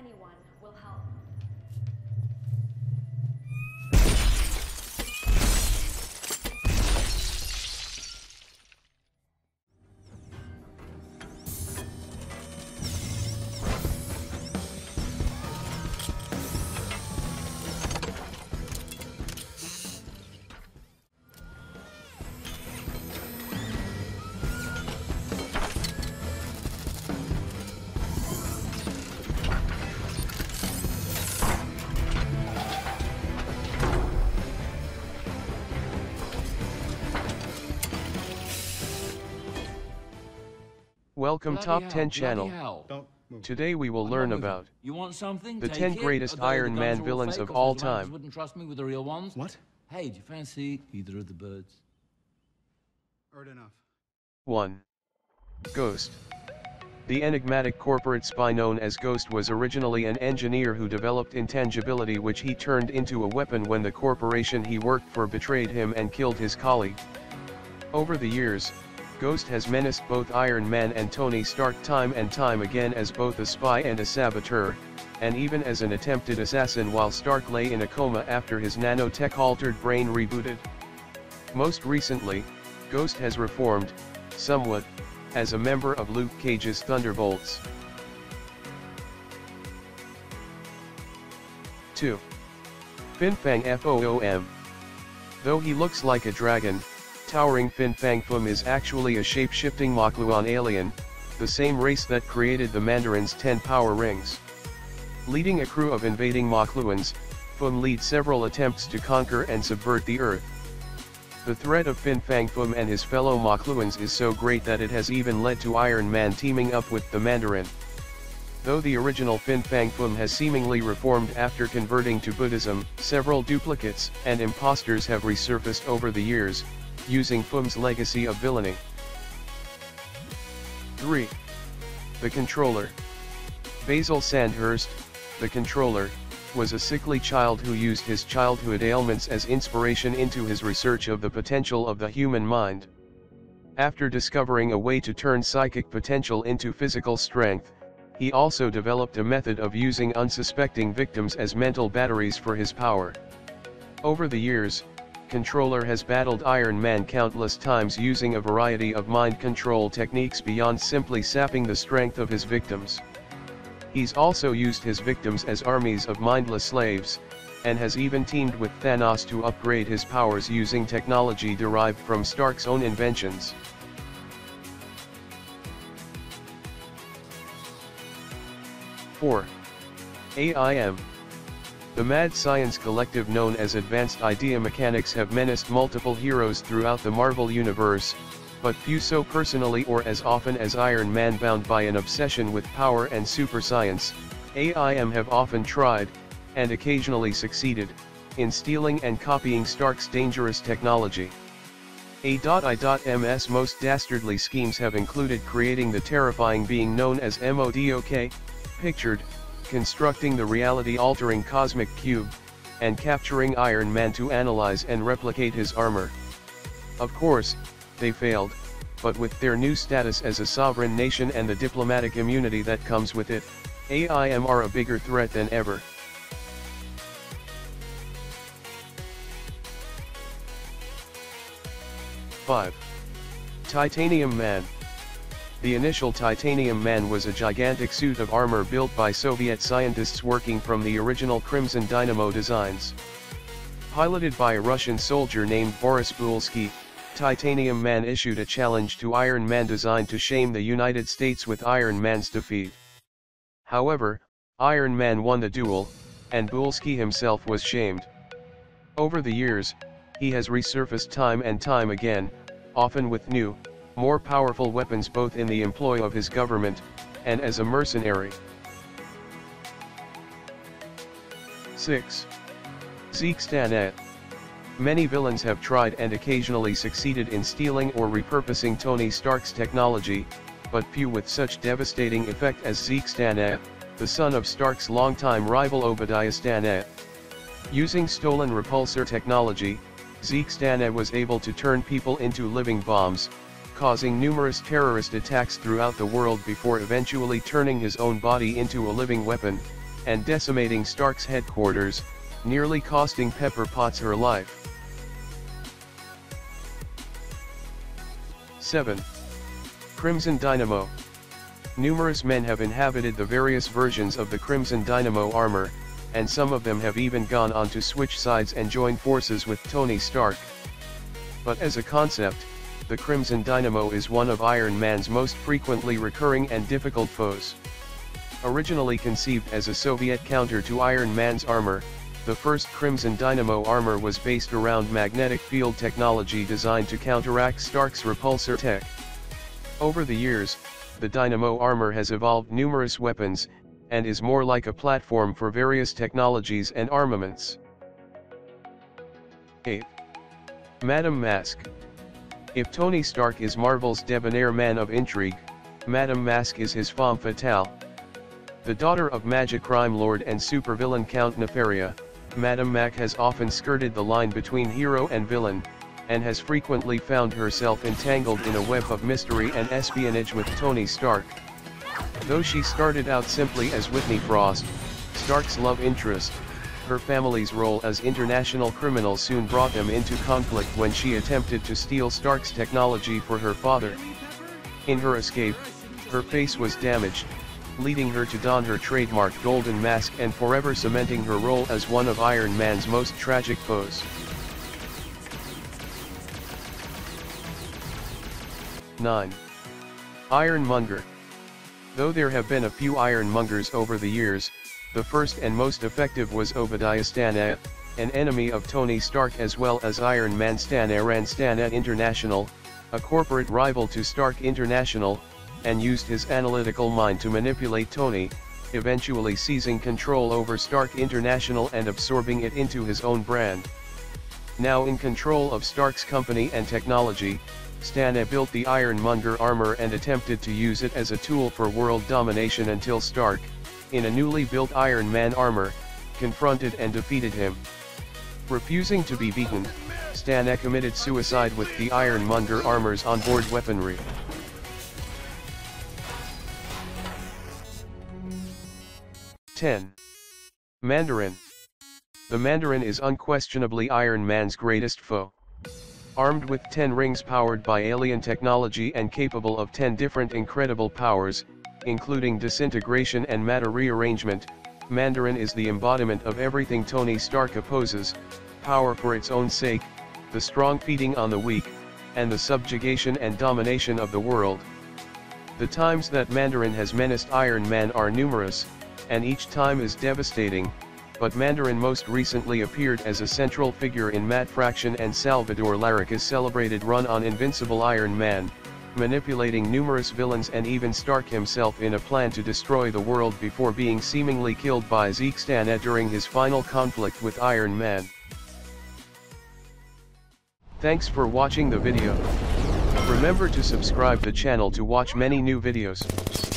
anyone will help. Welcome Bloody Top hell, 10 channel. hell. Don't move. Today we will I'm learn about You want something? the Take 10 it, greatest although Iron Man villains fake, of all time. Wouldn't trust me with the real ones. What? Hey, do you fancy either of the birds? Heard enough. 1. Ghost. The enigmatic corporate spy known as Ghost was originally an engineer who developed intangibility which he turned into a weapon when the corporation he worked for betrayed him and killed his colleague. Over the years, Ghost has menaced both Iron Man and Tony Stark time and time again as both a spy and a saboteur, and even as an attempted assassin while Stark lay in a coma after his nanotech-altered brain rebooted. Most recently, Ghost has reformed, somewhat, as a member of Luke Cage's Thunderbolts. 2. Fin Fang FOOM. Though he looks like a dragon, towering Fin Fang Foom is actually a shape-shifting Makluan alien, the same race that created the Mandarin's 10 power rings. Leading a crew of invading Makluans, Foom leads several attempts to conquer and subvert the Earth. The threat of Fin Fang Foom and his fellow Makluans is so great that it has even led to Iron Man teaming up with the Mandarin. Though the original Fin Fang Foom has seemingly reformed after converting to Buddhism, several duplicates and imposters have resurfaced over the years, using Foom's legacy of villainy. 3. The Controller. Basil Sandhurst, the Controller, was a sickly child who used his childhood ailments as inspiration into his research of the potential of the human mind. After discovering a way to turn psychic potential into physical strength, he also developed a method of using unsuspecting victims as mental batteries for his power. Over the years, Controller has battled Iron Man countless times using a variety of mind control techniques beyond simply sapping the strength of his victims. He's also used his victims as armies of mindless slaves, and has even teamed with Thanos to upgrade his powers using technology derived from Stark's own inventions. Four. AIM. The mad science collective known as Advanced Idea Mechanics have menaced multiple heroes throughout the Marvel Universe, but few so personally or as often as Iron Man bound by an obsession with power and super science, AIM have often tried, and occasionally succeeded, in stealing and copying Stark's dangerous technology. A.I.M.'s most dastardly schemes have included creating the terrifying being known as MODOK, pictured, constructing the reality-altering cosmic cube, and capturing Iron Man to analyze and replicate his armor. Of course, they failed, but with their new status as a sovereign nation and the diplomatic immunity that comes with it, AIM are a bigger threat than ever. Five. Titanium Man. The initial Titanium Man was a gigantic suit of armor built by Soviet scientists working from the original Crimson Dynamo designs. Piloted by a Russian soldier named Boris Bullski, Titanium Man issued a challenge to Iron Man designed to shame the United States with Iron Man's defeat. However, Iron Man won the duel, and Bulsky himself was shamed. Over the years, he has resurfaced time and time again, often with new, more powerful weapons both in the employ of his government, and as a mercenary. 6. Zeke Stane. Many villains have tried and occasionally succeeded in stealing or repurposing Tony Stark's technology, but few with such devastating effect as Zeke Stane, the son of Stark's longtime rival Obadiah Stane. Using stolen repulsor technology, Zeke Stane was able to turn people into living bombs, causing numerous terrorist attacks throughout the world before eventually turning his own body into a living weapon, and decimating Stark's headquarters, nearly costing Pepper Potts her life. 7. Crimson Dynamo Numerous men have inhabited the various versions of the Crimson Dynamo armor, and some of them have even gone on to switch sides and join forces with Tony Stark. But as a concept, the Crimson Dynamo is one of Iron Man's most frequently recurring and difficult foes. Originally conceived as a Soviet counter to Iron Man's armor, the first Crimson Dynamo armor was based around magnetic field technology designed to counteract Stark's repulsor tech. Over the years, the Dynamo armor has evolved numerous weapons, and is more like a platform for various technologies and armaments. 8. Madame Masque If Tony Stark is Marvel's debonair man of intrigue, Madame Masque is his femme fatale. The daughter of magic crime lord and supervillain Count Nefaria, Madame Masque has often skirted the line between hero and villain, and has frequently found herself entangled in a web of mystery and espionage with Tony Stark. Though she started out simply as Whitney Frost, Stark's love interest, her family's role as international criminals soon brought them into conflict when she attempted to steal Stark's technology for her father. In her escape, her face was damaged, leading her to don her trademark golden mask and forever cementing her role as one of Iron Man's most tragic foes. 9. Iron Monger Though there have been a few ironmongers over the years, the first and most effective was Obadiah Stane, an enemy of Tony Stark as well as Iron Man Stane ran Stane International, a corporate rival to Stark International, and used his analytical mind to manipulate Tony, eventually seizing control over Stark International and absorbing it into his own brand. Now in control of Stark's company and technology, Stane built the Iron Monger armor and attempted to use it as a tool for world domination until Stark, in a newly built Iron Man armor, confronted and defeated him. Refusing to be beaten, Stane committed suicide with the Iron Ironmonger armor's onboard weaponry. Ten. Mandarin. The Mandarin is unquestionably Iron Man's greatest foe. Armed with 10 rings powered by alien technology and capable of 10 different incredible powers, including disintegration and matter rearrangement, Mandarin is the embodiment of everything Tony Stark opposes, power for its own sake, the strong feeding on the weak, and the subjugation and domination of the world. The times that Mandarin has menaced Iron Man are numerous, and each time is devastating, but Mandarin most recently appeared as a central figure in Matt Fraction and Salvador Larroca's celebrated run on Invincible Iron Man, manipulating numerous villains and even Stark himself in a plan to destroy the world before being seemingly killed by Zeke Stane during his final conflict with Iron Man. Thanks for watching the video. Remember to subscribe the channel to watch many new videos.